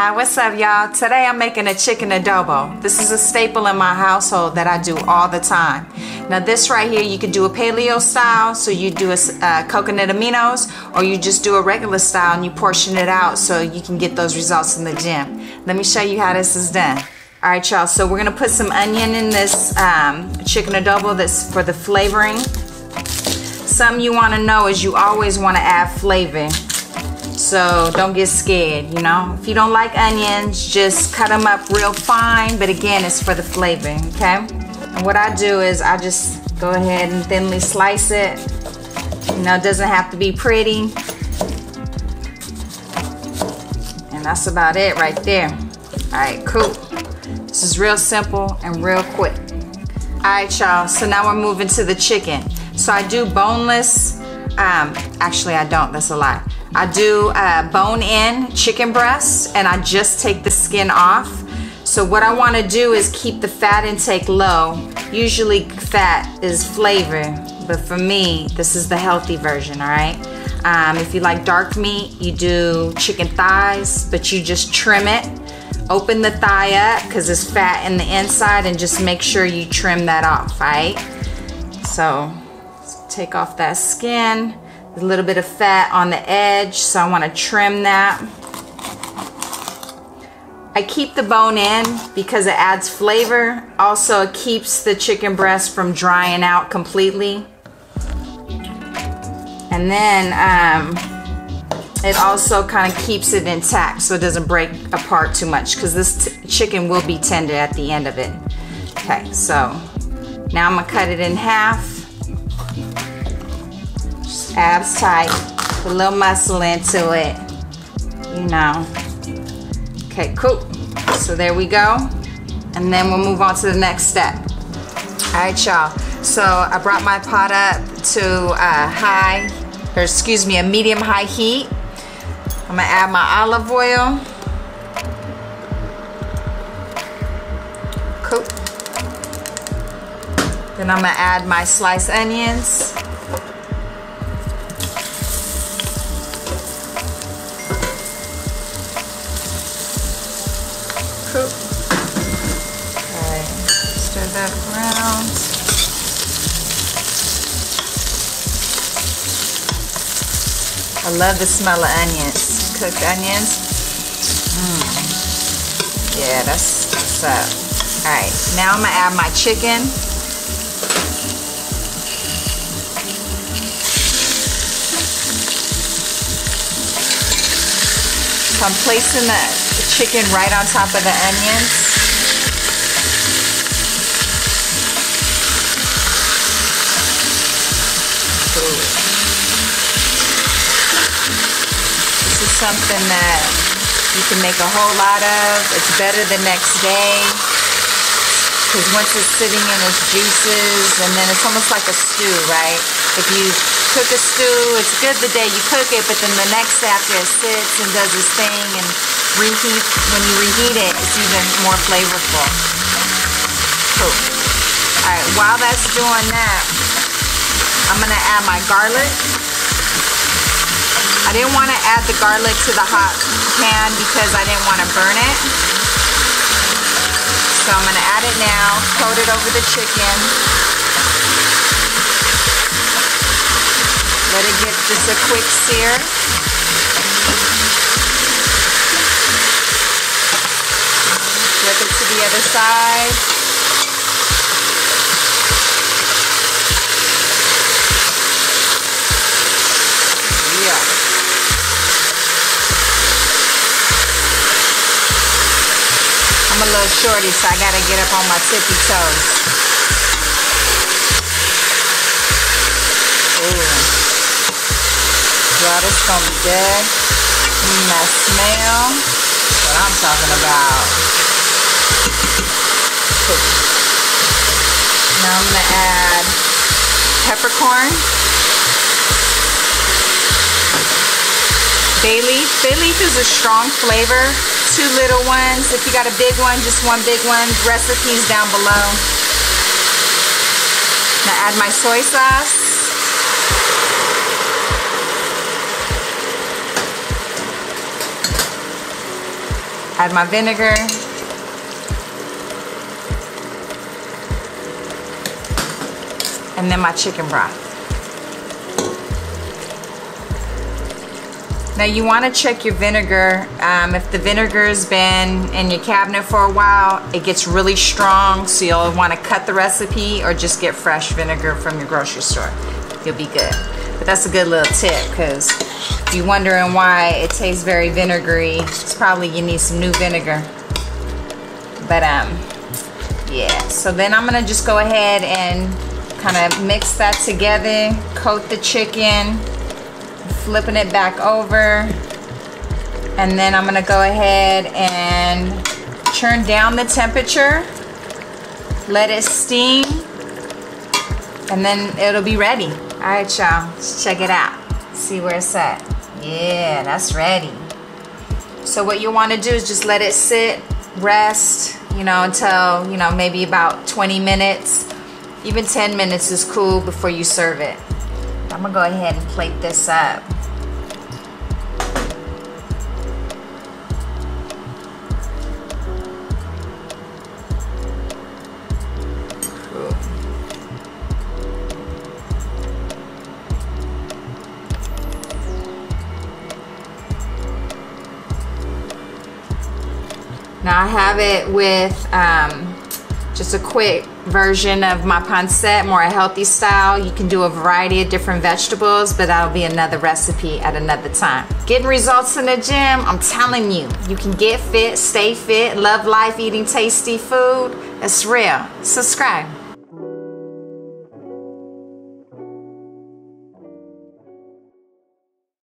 Hi, what's up, y'all? Today I'm making a chicken adobo. This is a staple in my household that I do all the time. Now, this right here, you could do a paleo style, so you do a uh, coconut aminos, or you just do a regular style and you portion it out so you can get those results in the gym. Let me show you how this is done. All right, y'all, so we're gonna put some onion in this um, chicken adobo that's for the flavoring. Something you wanna know is you always wanna add flavor. So don't get scared, you know? If you don't like onions, just cut them up real fine, but again, it's for the flavor, okay? And what I do is I just go ahead and thinly slice it. You know, it doesn't have to be pretty. And that's about it right there. All right, cool. This is real simple and real quick. All right, y'all, so now we're moving to the chicken. So I do boneless, um, actually I don't, that's a lie. I do uh, bone in chicken breasts and I just take the skin off. So what I want to do is keep the fat intake low. Usually fat is flavor, but for me, this is the healthy version, all right? Um, if you like dark meat, you do chicken thighs, but you just trim it. Open the thigh up because there's fat in the inside and just make sure you trim that off, right? So take off that skin a little bit of fat on the edge, so I want to trim that. I keep the bone in because it adds flavor. Also, it keeps the chicken breast from drying out completely. And then um, it also kind of keeps it intact so it doesn't break apart too much because this chicken will be tender at the end of it. Okay, so now I'm gonna cut it in half abs tight, a little muscle into it, you know. Okay, cool. So there we go. And then we'll move on to the next step. All right, y'all. So I brought my pot up to uh, high, or excuse me, a medium high heat. I'm gonna add my olive oil. Cool. Then I'm gonna add my sliced onions. I love the smell of onions, cooked onions. Mm. Yeah, that's what's up. All right, now I'm gonna add my chicken. So I'm placing the chicken right on top of the onions. Something that you can make a whole lot of. It's better the next day because once it's sitting in its juices and then it's almost like a stew, right? If you cook a stew, it's good the day you cook it, but then the next after it sits and does its thing and reheat, when you reheat it, it's even more flavorful. Cool. All right, while that's doing that, I'm gonna add my garlic. I didn't want to add the garlic to the hot pan because I didn't want to burn it. So I'm gonna add it now, coat it over the chicken. Let it get just a quick sear. Flip it to the other side. Little shorty, so I gotta get up on my tippy toes. Ooh. Y'all, this gonna be good. Mm, that smell. What I'm talking about. Now I'm gonna add peppercorn. Bay leaf. Bay leaf is a strong flavor two little ones. If you got a big one, just one big one. Recipes down below. Now add my soy sauce. Add my vinegar. And then my chicken broth. Now you want to check your vinegar. Um, if the vinegar's been in your cabinet for a while, it gets really strong, so you'll want to cut the recipe or just get fresh vinegar from your grocery store. You'll be good. But that's a good little tip because if you're wondering why it tastes very vinegary, it's probably you need some new vinegar. But um, yeah, so then I'm gonna just go ahead and kind of mix that together, coat the chicken, flipping it back over. And then I'm gonna go ahead and turn down the temperature, let it steam, and then it'll be ready. All right, y'all, let's check it out. See where it's at. Yeah, that's ready. So what you wanna do is just let it sit, rest, you know, until, you know, maybe about 20 minutes. Even 10 minutes is cool before you serve it. I'm gonna go ahead and plate this up. Now I have it with um, just a quick version of my pancit, more a healthy style. You can do a variety of different vegetables, but that'll be another recipe at another time. Getting results in the gym, I'm telling you, you can get fit, stay fit, love life, eating tasty food. It's real. Subscribe.